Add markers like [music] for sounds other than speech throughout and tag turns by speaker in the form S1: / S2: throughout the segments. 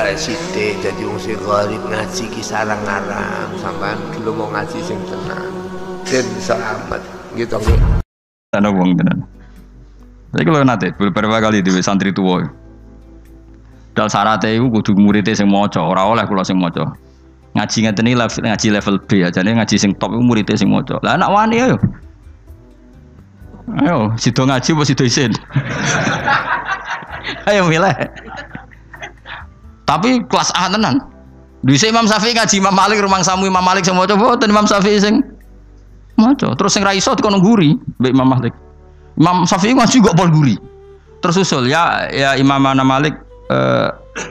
S1: Karek sithik dadi wong sing gharib ngaji ki sarang-arang sampean dulu mau ngaji sing tenang. Den selamat gitu nggih.
S2: Ana wong tenan. Saya kalau nate beberapa kali di santri tua. Dal syaratnya itu kudu muridnya sing maca, ora oleh kula sing maca. Ngaji ngeten iki level ngaji level B aja nih ngaji sing top iku muridnya sing maca. Lah anak wani ayo. Ayo, sido ngaji apa sido isin? [laughs] [laughs] ayo milih. Tapi kelas A tenan. Bisa Imam Syafi'i ngaji Imam Malik rumang samu Imam Malik sing maca boten Imam Syafi'i sing maca. Terus sing ra iso dikono guri mbek Imam Malik. Imam Syafi'i ngaji kok pol guri. Terus usul ya ya Imam Ana Malik eh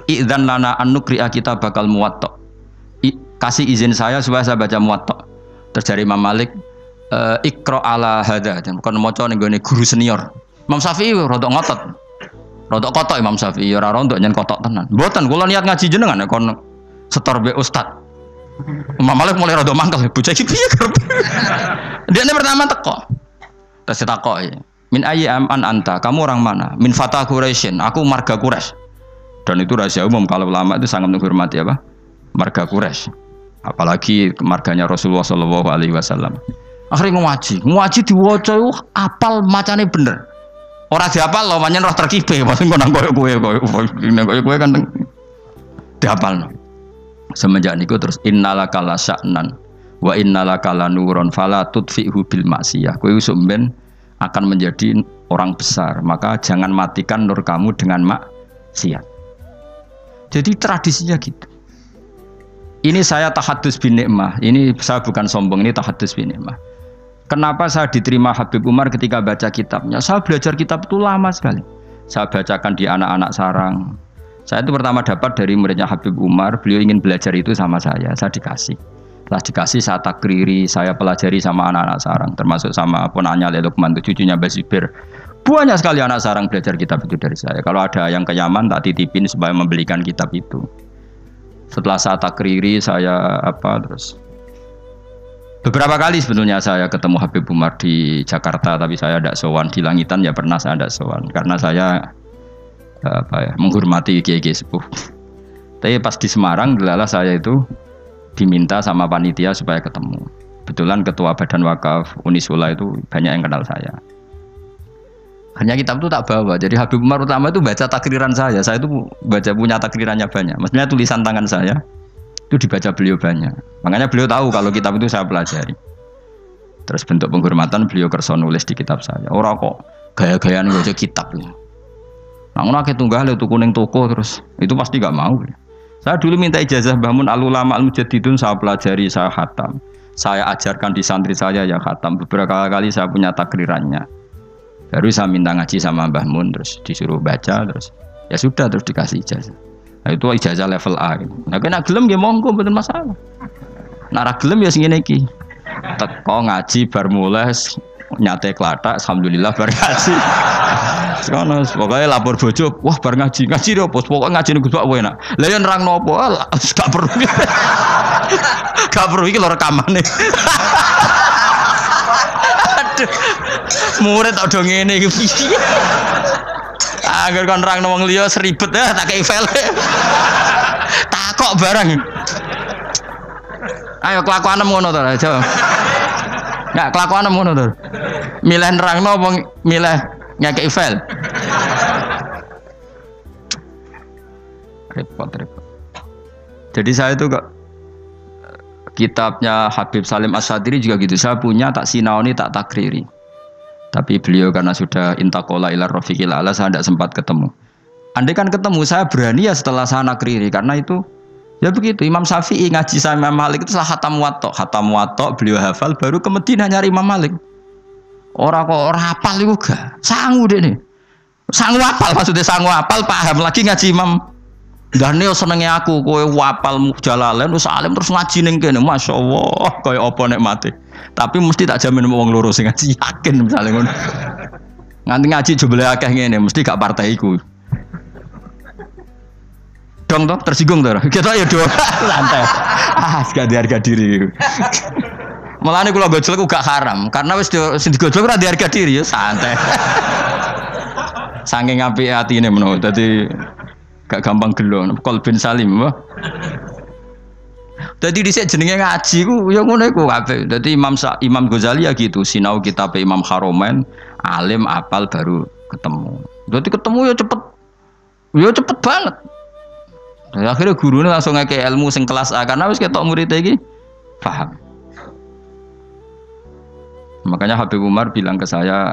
S2: idzan lana an nukri'a kita bakal muwatta. Kasih izin saya supaya saya baca muwatta. Terus dari Imam Malik eh ikra ala hada dan bukan ning gone guru senior. Imam Syafi'i rodok ngotot. Rodok kotok Imam Syafi'i ora rodok nyen kotok tenan. Mboten kula niat ngaji jenengan kon setor be ustad. Imam Malik mulai rodok mangkel bocah iki piye kerep. [laughs] Dia pertama teko. Terus ditakoki, "Min ayyi am an anta? Kamu orang mana?" "Min Fatah Quraisyin." Aku marga Quraisy. Dan itu rahasia umum kalau ulama itu sangat menghormati apa? Marga Quraisy. Apalagi marganya Rasulullah Shallallahu alaihi wasallam. Akhirnya ngaji, ngaji diwaca apal macane bener. Ora diapal loh, manyen roh terkipe, maksud nang koyo kowe koyo nang koyo kowe kan diapal. Semenjak niku terus innalaka la sya'nan wa innalaka la nurun fala tudfi'hu bil maksiyah. Kowe sumben akan menjadi orang besar, maka jangan matikan nur kamu dengan maksiat. Jadi tradisinya gitu. Ini saya tahadus bin nikmah. Ini saya bukan sombong, ini tahadus bin nikmah. Kenapa saya diterima Habib Umar ketika baca kitabnya? Saya belajar kitab itu lama sekali. Saya bacakan di anak-anak sarang. Saya itu pertama dapat dari muridnya Habib Umar. Beliau ingin belajar itu sama saya. Saya dikasih. Setelah dikasih saya takriri, saya pelajari sama anak-anak sarang. Termasuk sama ponanya Lelukman, cucunya Basibir. Banyak sekali anak sarang belajar kitab itu dari saya. Kalau ada yang ke Yaman, tak titipin supaya membelikan kitab itu. Setelah saya takriri, saya apa terus Beberapa kali sebetulnya saya ketemu Habib Umar di Jakarta, tapi saya tidak sowan di Langitan ya pernah saya tidak sowan karena saya apa ya menghormati kiai sepuh. Tapi pas di Semarang, adalah saya itu diminta sama panitia supaya ketemu. Kebetulan ketua Badan Wakaf Unisula itu banyak yang kenal saya. Hanya kitab itu tak bawa. Jadi Habib Umar utama itu baca takriran saya. Saya itu baca punya takrirannya banyak. Maksudnya tulisan tangan saya itu dibaca beliau banyak. Makanya beliau tahu kalau kitab itu saya pelajari. Terus bentuk penghormatan beliau kerso nulis di kitab saya. Orang kok gaya-gayaan baca kitab. Nah, ngono akeh tunggal itu kuning toko terus itu pasti gak mau. Saya dulu minta ijazah bangun alulama al mujaddidun saya pelajari saya khatam. Saya ajarkan di santri saya ya khatam. Beberapa kali saya punya takrirannya. Baru saya minta ngaji sama Mbah Mun terus disuruh baca terus ya sudah terus dikasih ijazah. Nah, itu ijazah level A. Gitu. Nah, kena gelem ya monggo betul masalah. Nara gelem ya segini ki. Teko ngaji bar mulai nyate klatak, alhamdulillah bar ngaji. [laughs] Sekono pokoknya lapor bojo, wah bar ngaji, ngaji dong, pos pokoknya ngaji nih gue enak. Lah yang nerang nopo, [laughs] gak perlu, [laughs] gak perlu iki lo rekaman nih. Aduh, murid tak dong ini, Agar kon nerang wong liya seribet ya tak kei file. Takok barang. Ayo kelakuan ngono to, aja. Enggak kelakuan ngono to. Milih nerangno apa milih ngekei file? Repot repot. Jadi saya itu kok kitabnya Habib Salim Asyadiri juga gitu. Saya punya tak sinaoni tak takriri. Tapi beliau karena sudah intakola ilar rofiqil ala saya tidak sempat ketemu. Andai kan ketemu saya berani ya setelah saya nakriri karena itu ya begitu Imam Syafi'i ngaji sama Imam Malik itu salah hatam watok hatam watok beliau hafal baru ke Medina nyari Imam Malik. Orang kok orang hafal itu gak sanggup deh nih. Sanggup hafal maksudnya sanggup hafal paham lagi ngaji Imam dan senengnya aku kowe wapal jalalen terus alim terus ngaji ning kene Allah kowe apa nek mati. Tapi mesti tak jamin wong loro sing ngaji [laughs] yakin misalnya ngono. Nganti ngaji jebule akeh ngene mesti gak partai iku. Dong toh tersinggung toh. Kita ya doa [laughs] santai. Ah, gak harga diri. Malah nih kalau gojol gak haram karena wis sing digojol ora harga diri ya santai. Ngapi hati ini menurut. Jadi Gak gampang gelo, kolbin salim. Wah. Jadi di jenenge ngaji ku ya ngono iku kabeh. Dadi Imam Sa Imam Ghazali ya gitu, sinau kitab Imam Haromen, alim apal baru ketemu. Jadi ketemu ya cepet. Ya cepet banget. Dan akhirnya gurunya langsung ngeke ilmu sing kelas A karena wis ketok murid iki paham. Makanya Habib Umar bilang ke saya,